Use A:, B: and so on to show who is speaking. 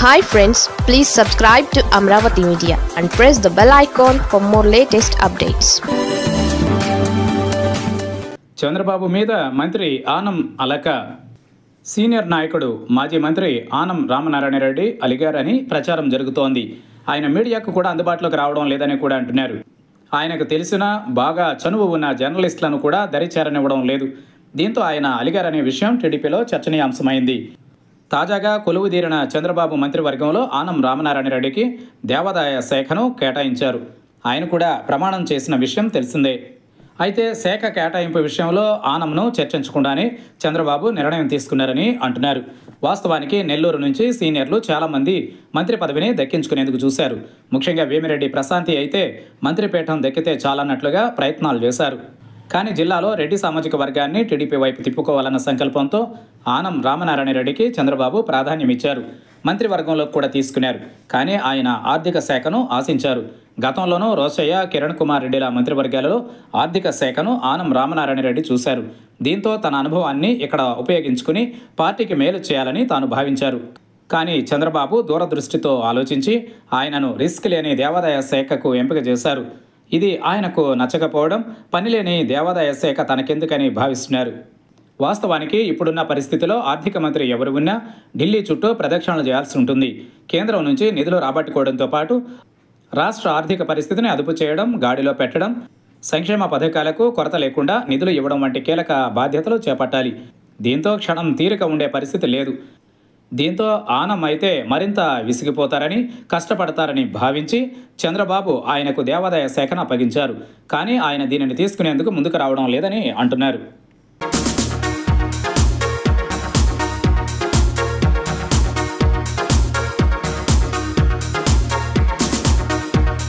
A: Hi friends please subscribe to Amaravati media and press the bell icon for more latest updates
B: Chandrababu మీద మంత్రి ఆనం అలక. Senior నాయకుడు మాజీ మంత్రి ఆనం రామనారాయణ రెడ్డి అలిగారని ప్రచారం జరుగుతోంది. ఆయన మీడియాకు కూడా అందుబాటులోకి రావడం లేదని కూడా అంటున్నారు. ఆయనకు తెలిసిన బాగా చనువు ఉన్న జర్నలిస్టులను కూడా దరిచేరనివ్వడం లేదు. దీంతో ఆయన అలిగారనే విషయం టీడీపీలో చర్చనీయాంశమైంది. తాజాగా కొలువు తీరిన చంద్రబాబు మంత్రివర్గంలో ఆనం రామనారాయణ రెడ్డికి దేవాదాయ శాఖను కేటాయించారు. ఆయన కూడా ప్రమాణం చేసిన విషయం తెలిసిందే. అయితే శాఖ కేటాయింపు విషయంలో ఆనంను చర్చించకుండానే చంద్రబాబు నిర్ణయం తీసుకున్నారని అంటున్నారు. వాస్తవానికి నెల్లూరు నుంచి సీనియర్లు చాలామంది మంత్రి పదవిని దక్కించుకునేందుకు చూశారు. ముఖ్యంగా వేమిరెడ్డి ప్రశాంతి అయితే మంత్రిపీఠం దక్కితే చాలన్నట్లుగా ప్రయత్నాలు చేశారు. కానీ జిల్లాలో రెడ్డి సామాజిక వర్గాన్ని టీడీపీ వైపు తిప్పుకోవాలన్న సంకల్పంతో ఆనం రామనారాయణ రెడ్డికి చంద్రబాబు ప్రాధాన్యం ఇచ్చారు మంత్రివర్గంలో కూడా తీసుకున్నారు. కానీ ఆయన ఆర్థిక శాఖను ఆశించారు. గతంలోనూ రోసయ్య కిరణ్ కుమార్ రెడ్డిల మంత్రివర్గాలలో ఆర్థిక శాఖను ఆనం రామనారాయణ రెడ్డి చూశారు. దీంతో తన అనుభవాన్ని ఇక్కడ ఉపయోగించుకుని పార్టీకి మేలు చేయాలని తాను భావించారు. కానీ చంద్రబాబు దూరదృష్టితో ఆలోచించి ఆయనను రిస్క్ లేని దేవాదాయ శాఖకు ఎంపిక చేశారు. ఇది ఆయనకు నచ్చకపోవడం పనిలేని దేవాదాయ శాఖ తనకెందుకని భావిస్తున్నారు. వాస్తవానికి ఇప్పుడున్న పరిస్థితిలో ఆర్థిక మంత్రి ఎవరు ఉన్నా ఢిల్లీ చుట్టూ ప్రదక్షిణలు చేయాల్సి ఉంటుంది. కేంద్రం నుంచి నిధులు రాబట్టుకోవడంతో పాటు రాష్ట్ర ఆర్థిక పరిస్థితిని అదుపు చేయడం గాడిలో పెట్టడం సంక్షేమ పథకాలకు కొరత లేకుండా నిధులు ఇవ్వడం వంటి కీలక బాధ్యతలు చేపట్టాలి. దీంతో క్షణం తీరిక ఉండే పరిస్థితి లేదు. దీంతో ఆనం అయితే మరింత విసిగిపోతారని కష్టపడతారని భావించి చంద్రబాబు ఆయనకు దేవాదాయ శాఖను అప్పగించారు. కానీ ఆయన దీనిని తీసుకునేందుకు ముందుకు రావడం లేదని అంటున్నారు.